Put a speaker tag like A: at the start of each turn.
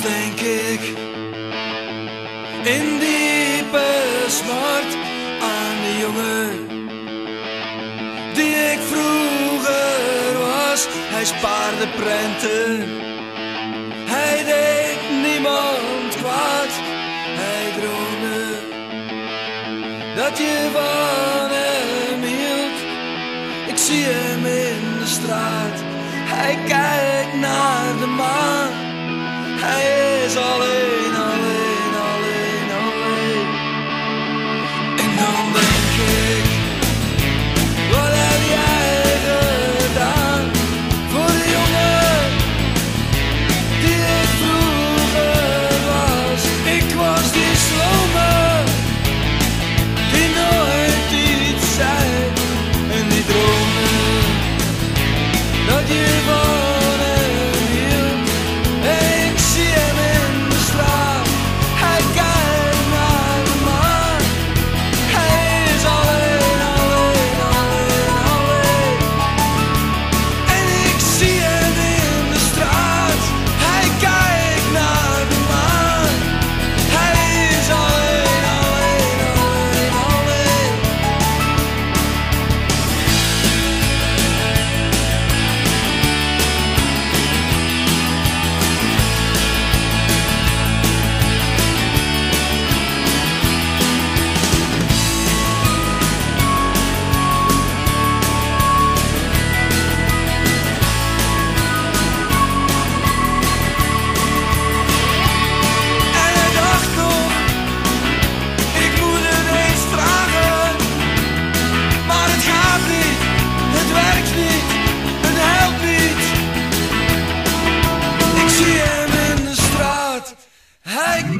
A: denk ik in diepe smart aan de jongen die ik vroeger was. Hij spaarde prenten, hij deed niemand kwaad, hij droomde dat je van hem hield. Ik zie hem in de straat, hij kijkt naar de maan. is all in. zie hem in de straat. Hij